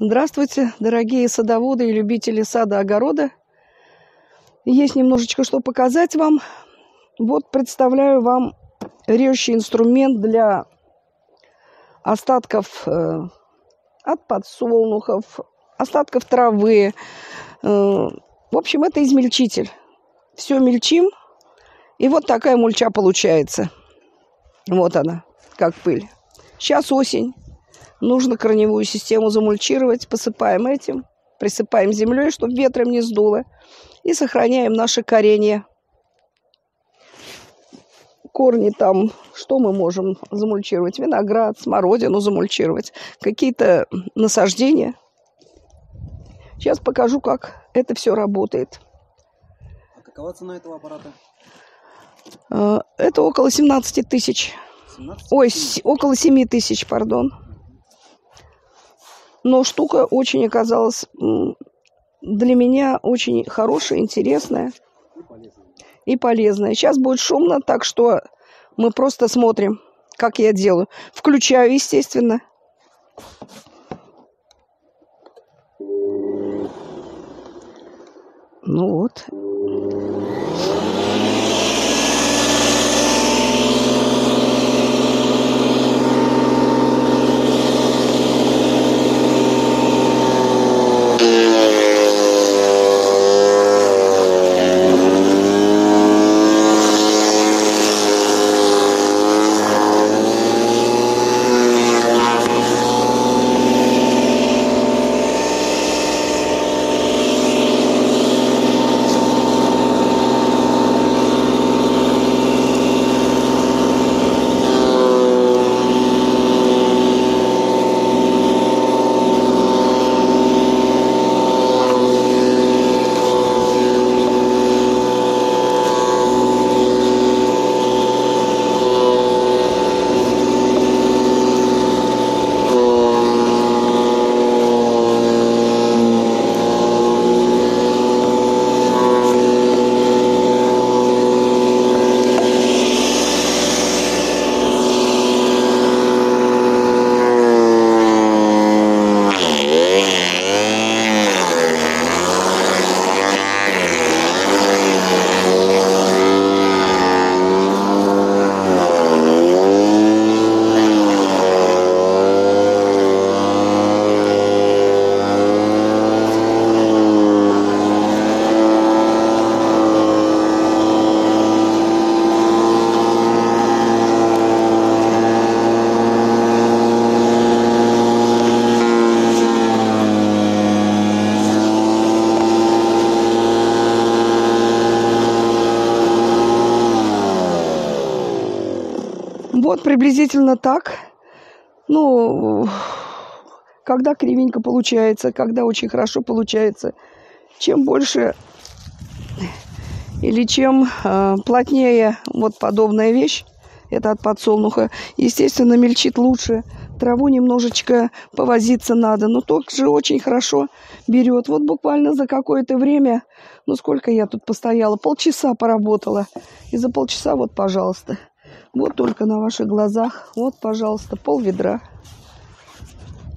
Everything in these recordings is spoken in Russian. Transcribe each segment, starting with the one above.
Здравствуйте, дорогие садоводы и любители сада-огорода. Есть немножечко что показать вам. Вот представляю вам режущий инструмент для остатков э, от подсолнухов, остатков травы. Э, в общем, это измельчитель. Все мельчим, и вот такая мульча получается. Вот она, как пыль. Сейчас осень. Нужно корневую систему замульчировать. Посыпаем этим, присыпаем землей, чтобы ветром не сдуло. И сохраняем наше коренье. Корни там, что мы можем замульчировать? Виноград, смородину замульчировать. Какие-то насаждения. Сейчас покажу, как это все работает. А какова цена этого аппарата? Э, это около 17 тысяч. 17 Ой, с- около 7 тысяч, пардон. Но штука очень оказалась для меня очень хорошая, интересная и полезная. Сейчас будет шумно, так что мы просто смотрим, как я делаю. Включаю, естественно. Ну вот. Вот приблизительно так. Ну, когда кривенько получается, когда очень хорошо получается. Чем больше или чем э, плотнее вот подобная вещь, это от подсолнуха, естественно, мельчит лучше. Траву немножечко повозиться надо, но также очень хорошо берет. Вот буквально за какое-то время, ну сколько я тут постояла, полчаса поработала. И за полчаса вот, пожалуйста, вот только на ваших глазах, вот, пожалуйста, пол ведра.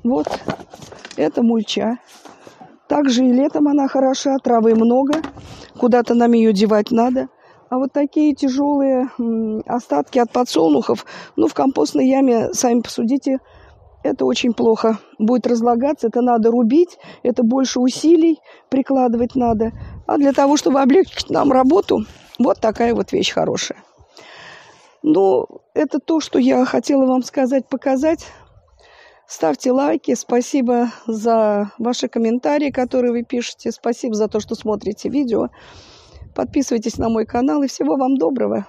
Вот, это мульча. Также и летом она хороша, травы много, куда-то нам ее девать надо. А вот такие тяжелые остатки от подсолнухов, ну, в компостной яме, сами посудите, это очень плохо. Будет разлагаться, это надо рубить, это больше усилий прикладывать надо. А для того, чтобы облегчить нам работу, вот такая вот вещь хорошая. Ну, это то, что я хотела вам сказать, показать. Ставьте лайки. Спасибо за ваши комментарии, которые вы пишете. Спасибо за то, что смотрите видео. Подписывайтесь на мой канал. И всего вам доброго.